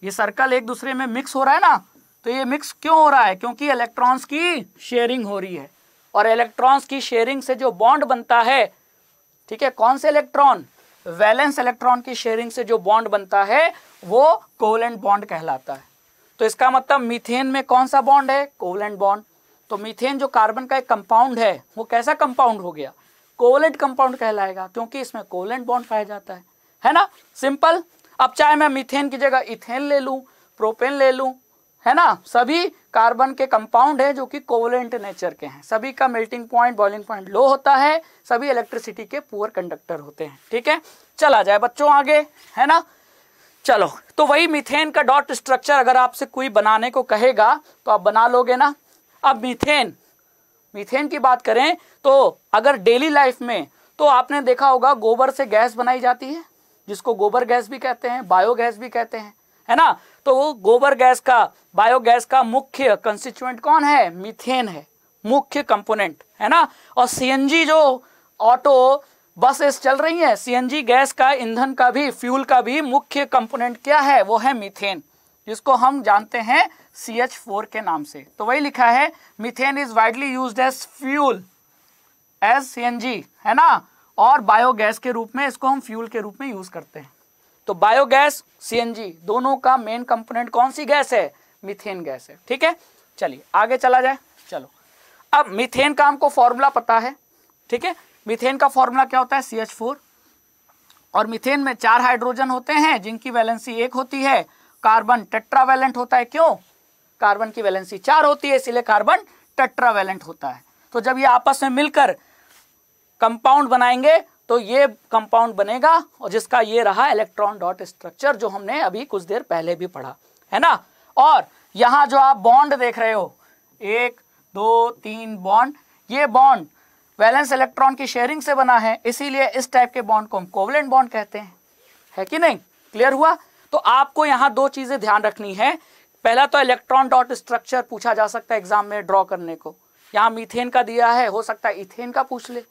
ये सर्कल एक दूसरे में मिक्स हो रहा है ना तो ये मिक्स क्यों हो रहा है? क्योंकि इलेक्ट्रॉन्स की शेयरिंग हो रही है। और इलेक्ट्रॉन्स की शेयरिंग से जो बॉन्ड बनता है, ठीक है, कौन से इलेक्ट्रॉन वैलेंस इलेक्ट्रॉन की शेयरिंग से जो बॉन्ड बनता है, वो कोवलेंट बॉन्ड कहलाता है। तो इसका मतलब मीथेन में कौन सा बॉन्ड है? कोवलेंट बॉन्ड तो मीथेन जो कार्बन का एक कंपाउंड है, वो कैसा कंपाउंड हो गया? कोवलेंट कंपाउंड कहलाएगा, क्योंकि इसमें कोवलेंट बॉन्ड पाया जाता है। है ना? सिंपल अब चाहे मैं मीथेन की जगह इथेन ले लूँ, प्रोपेन ले लूँ, है ना? सभी कार्बन के कंपाउंड है जो कि कोवलेंट नेचर के हैं। सभी का melting point boiling point low होता है, सभी इलेक्ट्रिसिटी के पुअर कंडक्टर होते हैं, ठीक है? चला जाए बच्चों आगे, है ना? चलो तो वही मिथेन का डॉट स्ट्रक्चर अगर आपसे कोई बनाने को कहेगा तो आप बना लोगे ना? अब मिथेन मिथेन की बात करें तो अगर डेली लाइफ में तो आपने देखा होगा गोबर से गैस बनाई जाती है। जिसको गोबर गैस भी कहते हैं, बायोगैस भी कहते हैं, है ना? तो वो गोबर गैस का, बायोगैस का मुख्य कंस्टिट्यूएंट कौन है? मीथेन है। मुख्य कंपोनेंट है ना? और सीएनजी जो ऑटो बसेस चल रही हैं सीएनजी गैस का, ईंधन का भी फ्यूल का भी मुख्य कंपोनेंट क्या है? वो है मीथेन, जिसको हम जानते हैं सी एच फोर के नाम से। तो वही लिखा है, methane is widely used as fuel as सी है ना? और बायोगैस के रूप में, इसको हम फ्यूल के रूप में यूज़ करते हैं। तो बायोगैस सीएनजी दोनों का मेन कंपोनेंट कौन सी गैस है? मीथेन गैस है। ठीक है? चलिए, आगे चला जाए। चलो। अब मीथेन का हमको फॉर्मूला पता है। ठीक है? मिथेन का फॉर्मूला क्या होता है? सी एच फोर और मिथेन में चार हाइड्रोजन होते हैं, जिनकी वैलेंसी एक होती है। कार्बन टेट्रावैलेंट होता है। क्यों? कार्बन की वैलेंसी चार होती है, इसलिए कार्बन टेट्रावैलेंट होता है। तो जब ये आपस में मिलकर कंपाउंड बनाएँगे तो ये कंपाउंड बनेगा, और जिसका ये रहा इलेक्ट्रॉन डॉट स्ट्रक्चर जो हमने अभी कुछ देर पहले भी पढ़ा, है ना? और यहाँ जो आप बॉन्ड देख रहे हो, एक, दो, तीन बॉन्ड ये बॉन्ड वैलेंस इलेक्ट्रॉन की शेयरिंग से बना है, इसीलिए इस टाइप के बॉन्ड को हम कोवलेंट बॉन्ड कहते हैं। है कि नहीं? क्लियर हुआ? तो आपको यहाँ दो चीज़ें ध्यान रखनी है। पहला तो इलेक्ट्रॉन डॉट स्ट्रक्चर पूछा जा सकता है एग्ज़ाम में ड्रॉ करने को। यहाँ मीथेन का दिया है, हो सकता है इथेन का पूछ ले।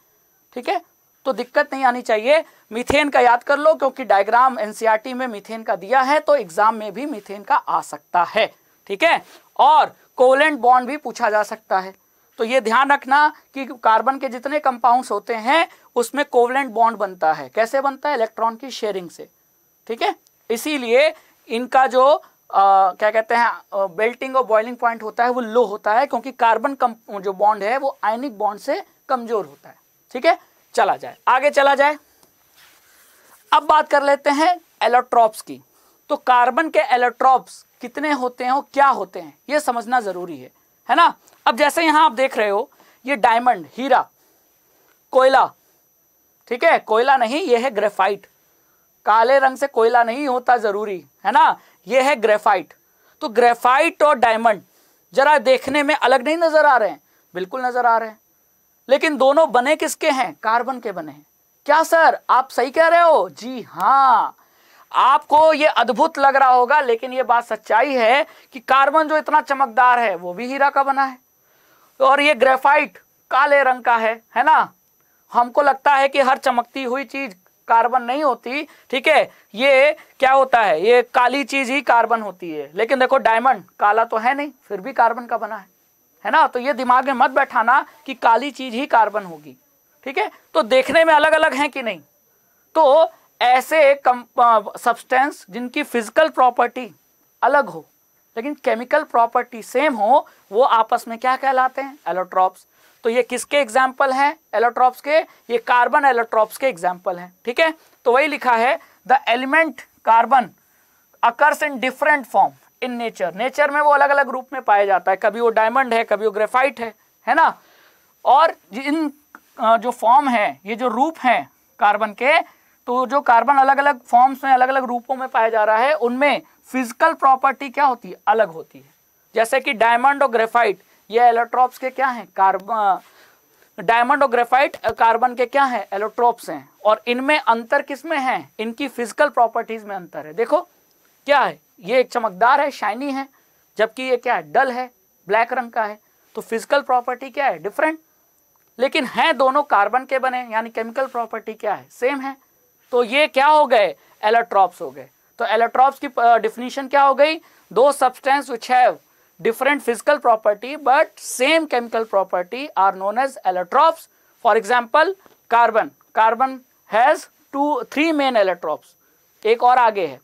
ठीक है? तो दिक्कत नहीं आनी चाहिए। मीथेन का याद कर लो क्योंकि डायग्राम एनसीईआरटी में मीथेन का दिया है तो एग्ज़ाम में भी मीथेन का आ सकता है। ठीक है? और कोवलेंट बॉन्ड भी पूछा जा सकता है। तो ये ध्यान रखना कि कार्बन के जितने कंपाउंड्स होते हैं उसमें कोवलेंट बॉन्ड बनता है। कैसे बनता है? इलेक्ट्रॉन की शेयरिंग से। ठीक है? इसीलिए इनका जो आ, क्या कहते हैं बेल्टिंग और बॉइलिंग पॉइंट होता है वो लो होता है क्योंकि कार्बन जो बॉन्ड है वो आयनिक बॉन्ड से कमज़ोर होता है। ठीक है? चला जाए। आगे चला जाए। अब बात कर लेते हैं एलोट्रॉप्स की। तो कार्बन के एलोट्रॉप्स कितने होते हैं और क्या होते हैं, ये समझना ज़रूरी है है ना? अब जैसे यहाँ आप देख रहे हो, ये डायमंड, हीरा, कोयला, ठीक है? कोयला नहीं, ये है ग्रेफाइट। काले रंग से कोयला नहीं होता ज़रूरी, है ना? ये है ग्रेफाइट। तो ग्रेफाइट और डायमंड जरा देखने में अलग नहीं नज़र आ रहे हैं? बिल्कुल नज़र आ रहे हैं। लेकिन दोनों बने किसके हैं? कार्बन के बने हैं। क्या सर, आप सही कह रहे हो? जी हाँ। आपको ये अद्भुत लग रहा होगा, लेकिन ये बात सच्चाई है कि कार्बन जो इतना चमकदार है, वो भी हीरा का बना है। और ये ग्रेफाइट काले रंग का है है ना? हमको लगता है कि हर चमकती हुई चीज़ कार्बन नहीं होती, ठीक है? ये क्या होता है? ये काली चीज़ ही कार्बन होती है। लेकिन देखो, डायमंड काला तो है नहीं, फिर भी कार्बन का बना है। है ना? तो ये दिमाग में मत बैठाना कि काली चीज़ ही कार्बन होगी, ठीक है? तो देखने में अलग अलग है कि नहीं? तो ऐसे सब्सटेंस जिनकी फ़िज़िकल प्रॉपर्टी अलग हो, लेकिन केमिकल प्रॉपर्टी सेम हो, वो आपस में क्या कहलाते हैं? एलोट्रॉप्स तो ये किसके एग्ज़ाम्पल हैं? एलोट्रॉप्स के? ये कार्बन एलोट्रॉप्स के एग्ज़ाम्पल हैं, ठीक है? तो वही लिखा है the element carbon occurs in different form in nature. Nature में वो अलग अलग रूप में पाया जाता है। कभी वो डायमंड है, कभी वो ग्रेफाइट है है ना? और इन जो फॉर्म है, ये जो रूप हैं कार्बन के तो जो कार्बन अलग अलग फॉर्म्स में अलग अलग रूपों में पाया जा रहा है, उनमें फ़िज़िकल प्रॉपर्टी क्या होती है? अलग होती है। जैसे कि डायमंड और ग्रेफाइट, ये एलोट्रॉप्स के क्या हैं? कार्बन डायमंड और ग्रेफाइट कार्बन के क्या हैं? एलोट्रोप्स हैं। और इनमें अंतर किसमें है? इनकी फ़िज़िकल प्रॉपर्टीज़ में अंतर है। देखो, क्या है? ये एक चमकदार है शाइनी है, जबकि ये क्या है डल है ब्लैक रंग का है। तो फ़िज़िकल प्रॉपर्टी क्या है डिफरेंट लेकिन है दोनों कार्बन के बने, यानी केमिकल प्रॉपर्टी क्या है सेम है। तो ये क्या हो गए एलोट्रॉप्स हो गए। तो एलोट्रॉप्स की डिफिनीशन क्या हो गई? दो substance which have different physical property, but same chemical property are known as allotropes. For example, carbon. Carbon has two, three main allotropes एक और आगे है।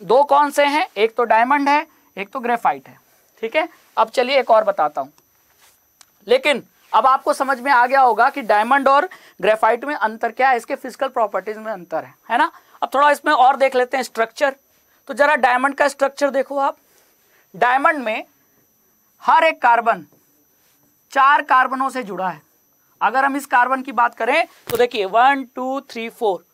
दो कौन से हैं? एक तो डायमंड है, एक तो ग्रेफाइट है। ठीक है? अब चलिए एक और बताता हूँ। लेकिन अब आपको समझ में आ गया होगा कि डायमंड और ग्रेफाइट में अंतर क्या है, इसके फ़िज़िकल प्रॉपर्टीज़ में अंतर है है ना? अब थोड़ा इसमें और देख लेते हैं स्ट्रक्चर तो जरा डायमंड का स्ट्रक्चर देखो आप। डायमंड में हर एक कार्बन चार कार्बनों से जुड़ा है। अगर हम इस कार्बन की बात करें तो देखिए वन टू थ्री फोर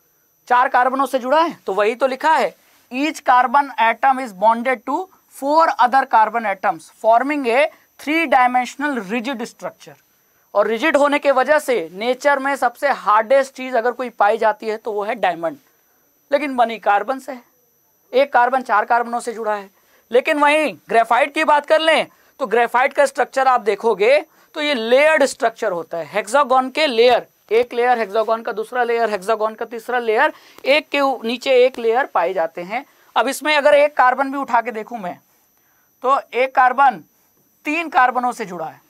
चार कार्बनों से जुड़ा है। तो वही तो लिखा है। Each carbon atom is bonded to four other carbon atoms forming a three dimensional rigid structure और रिजिड होने के वजह से नेचर में सबसे हार्डेस्ट चीज़ अगर कोई पाई जाती है तो वो है डायमंड लेकिन बनी कार्बन से है। एक कार्बन चार कार्बनों से जुड़ा है। लेकिन वहीं ग्रेफाइट की बात कर लें तो ग्रेफाइट का स्ट्रक्चर आप देखोगे तो ये लेयर्ड स्ट्रक्चर होता है हेक्सागोन के लेयर एक लेयर हेक्सागोन का दूसरा लेयर हेक्सागोन का तीसरा लेयर एक के नीचे एक लेयर पाए जाते हैं। अब इसमें अगर एक कार्बन भी उठा के देखूँ मैं तो एक कार्बन तीन कार्बनों से जुड़ा है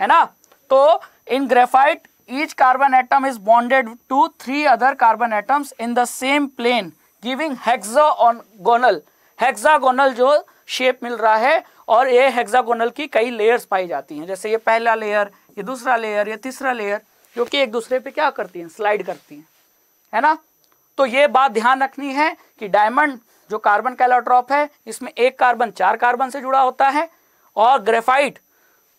है ना? तो in graphite each carbon atom is bonded to three other carbon atoms in the same plane giving hexagonal hexagonal जो शेप मिल रहा है, और ये हेक्सागोनल की कई लेयर्स पाई जाती हैं। जैसे ये पहला लेयर ये दूसरा लेयर ये तीसरा लेयर जो कि एक दूसरे पे क्या करती हैं? स्लाइड करती हैं। है ना? तो ये बात ध्यान रखनी है कि डायमंड जो कार्बन कैलोट्रॉप है, इसमें एक कार्बन चार कार्बन से जुड़ा होता है और ग्रेफाइट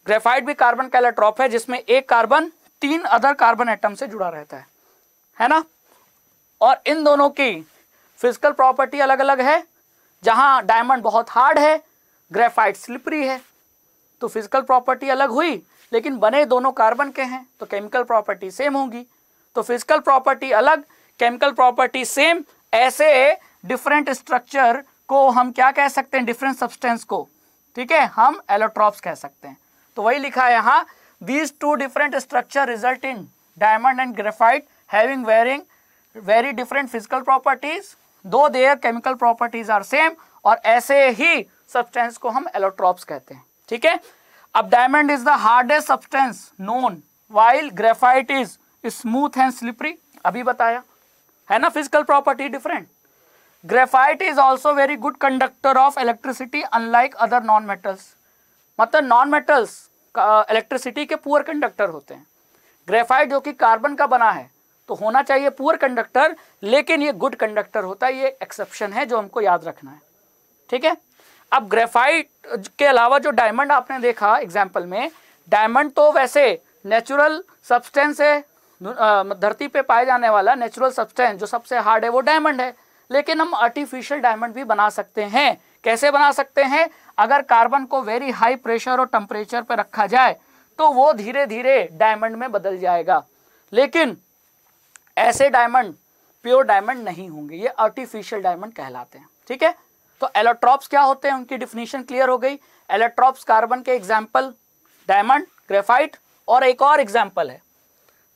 ग्रेफाइट भी कार्बन कैलोट्रॉप है, जिसमें एक कार्बन तीन अदर कार्बन एटम से जुड़ा रहता है। है ना? और इन दोनों की फ़िज़िकल प्रॉपर्टी अलग अलग है। जहाँ डायमंड बहुत हार्ड है ग्रेफाइट स्लिपरी है तो फ़िज़िकल प्रॉपर्टी अलग हुई लेकिन बने दोनों कार्बन के हैं तो केमिकल प्रॉपर्टी सेम होगी। तो फ़िज़िकल प्रॉपर्टी अलग केमिकल प्रॉपर्टी सेम ऐसे डिफरेंट स्ट्रक्चर को हम क्या कह सकते हैं? डिफरेंट सब्सटेंस को। ठीक है? हम एलोट्रॉप्स कह सकते हैं। तो वही लिखा है यहाँ these two different structure result in diamond and graphite having varying very different physical properties though their chemical properties are same और ऐसे ही सब्सटेंस को हम एलोट्रॉप्स कहते हैं। ठीक है? अब diamond is the hardest substance known while graphite is smooth and slippery अभी बताया। है ना? Physical property different graphite is also very good conductor of electricity unlike other non metals मतलब नॉन मेटल्स इलेक्ट्रिसिटी के पुअर कंडक्टर होते हैं। Graphite जो कि कार्बन का बना है तो होना चाहिए पुअर कंडक्टर लेकिन ये गुड कंडक्टर होता है, ये एक्सेप्शन है जो हमको याद रखना है। ठीक है? अब ग्रेफाइट के अलावा जो डायमंड आपने देखा एग्ज़ाम्पल में डायमंड तो वैसे नेचुरल सब्सटेंस है धरती पे पाए जाने वाला नेचुरल सब्सटेंस जो सबसे हार्ड है, वो डायमंड है। लेकिन हम आर्टिफिशियल डायमंड भी बना सकते हैं। कैसे बना सकते हैं? अगर कार्बन को वेरी हाई प्रेशर और टेम्परेचर पर रखा जाए तो वो धीरे धीरे डायमंड में बदल जाएगा। लेकिन ऐसे डायमंड प्योर डायमंड नहीं होंगे। ये आर्टिफिशियल डायमंड कहलाते हैं। ठीक है? तो एलोट्रॉप्स क्या होते हैं? उनकी डिफिनीशन क्लियर हो गई। एलोट्रॉप्स कार्बन के एग्ज़ाम्पल डायमंड ग्रेफाइट और एक और एग्ज़ाम्पल है,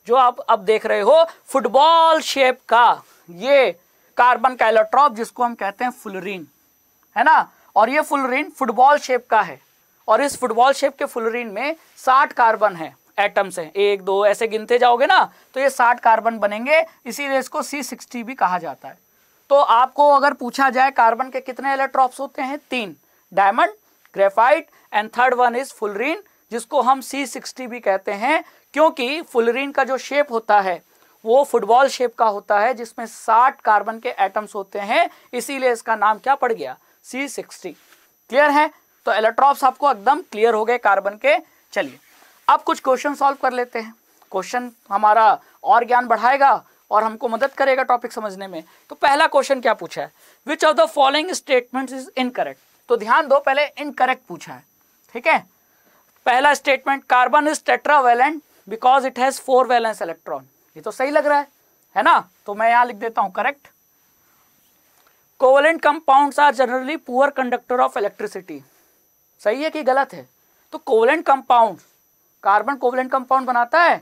जो आप अब देख रहे हो फुटबॉल शेप का। ये कार्बन का एलोट्रॉप जिसको हम कहते हैं फुलरीन है ना? और ये फुलरीन फुटबॉल शेप का है। और इस फुटबॉल शेप के फुलरीन में 60 कार्बन है एटम्स हैं। एक, दो, ऐसे गिनते जाओगे ना तो ये 60 कार्बन बनेंगे। इसीलिए इसको सी सिक्सटी भी कहा जाता है। तो आपको अगर पूछा जाए कार्बन के कितने इलेक्ट्रॉप्स होते हैं? तीन। Diamond, graphite and third one is fullerene जिसको हम सी सिक्सटी भी कहते हैं, क्योंकि फुलरीन का जो शेप होता है, वो फुटबॉल शेप का होता है, जिसमें 60 कार्बन के एटम्स होते हैं, इसीलिए इसका नाम क्या पड़ गया? सी सिक्सटी क्लियर है? तो इलेक्ट्रॉप्स आपको एकदम क्लियर हो गए कार्बन के। चलिए, अब कुछ क्वेश्चन सॉल्व कर लेते हैं। क्वेश्चन हमारा और ज्ञान बढ़ाएगा और हमको मदद करेगा टॉपिक समझने में। तो पहला क्वेश्चन क्या पूछा है? Which of the following statement is incorrect तो ध्यान दो, पहले इनकरेक्ट पूछा है, ठीक है? पहला statement carbon is tetravalent because it has four valence electron ये तो सही लग रहा है है ना? तो मैं यहाँ लिख देता हूँ correct covalent compounds are generally poor conductor of electricity सही है कि गलत है? तो covalent compound carbon covalent compound बनाता है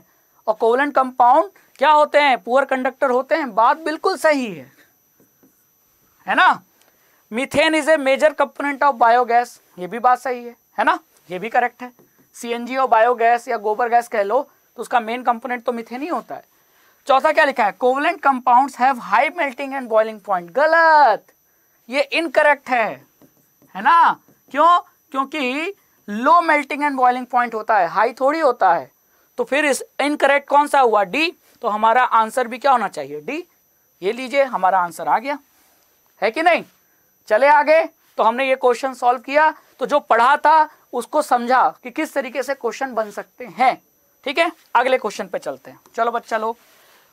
और कोवलेंट कंपाउंड क्या होते हैं? पुअर कंडक्टर होते हैं। बात बिल्कुल सही है। है ना? Methane is a major component of biogas ये भी बात सही है। है ना? ये भी करेक्ट है। सीएनजी और बायोगैस या गोबर गैस कह लो तो उसका मेन कंपोनेंट तो मीथेन ही होता है। चौथा क्या लिखा है? Covalent compounds have high melting and boiling point गलत! ये इनकरेक्ट है। है ना? क्यों? क्योंकि low melting and boiling point होता है। हाई थोड़ी होता है। तो फिर इस इनकरेक्ट कौन सा हुआ? डी तो हमारा आंसर भी क्या होना चाहिए? डी ये लीजिए, हमारा आंसर आ गया। है कि नहीं? चले आगे। तो हमने ये क्वेश्चन सॉल्व किया। तो जो पढ़ा था, उसको समझा कि किस तरीके से क्वेश्चन बन सकते हैं। ठीक है? अगले क्वेश्चन पे चलते हैं। चलो बच्चा लोग।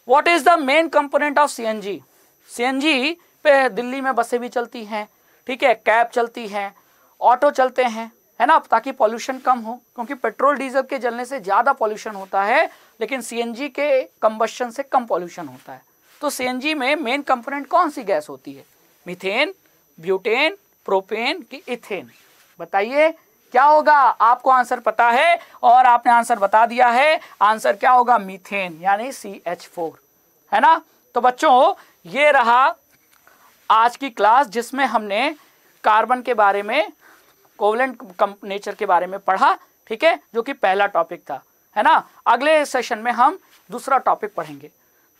What is the main component of CNG CNG पे दिल्ली में बसें भी चलती हैं। ठीक है? कैब चलती हैं। ऑटो चलते हैं। है ना, ताकि पॉल्यूशन कम हो, क्योंकि पेट्रोल डीजल के जलने से ज़्यादा पॉल्यूशन होता है, लेकिन सीएनजी के कंबशन से कम पॉल्यूशन होता है। तो सीएनजी में मेन कंपोनेंट कौन सी गैस होती है? मीथेन ब्यूटेन प्रोपेन की इथेन बताइए, क्या होगा? आपको आंसर पता है और आपने आंसर बता दिया है। आंसर क्या होगा? मीथेन यानी सी एच फोर है ना? तो बच्चों, ये रहा आज की क्लास जिसमें हमने कार्बन के बारे में कोवलेंट नेचर के बारे में पढ़ा, ठीक है, जो कि पहला टॉपिक था, है ना? अगले सेशन में हम दूसरा टॉपिक पढ़ेंगे।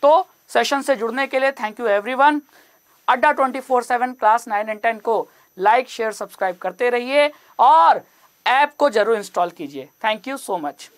तो सेशन से जुड़ने के लिए thank you everyone. Adda twenty four seven class nine and ten को लाइक, शेयर, सब्सक्राइब करते रहिए और ऐप को ज़रूर इंस्टॉल कीजिए। Thank you so much.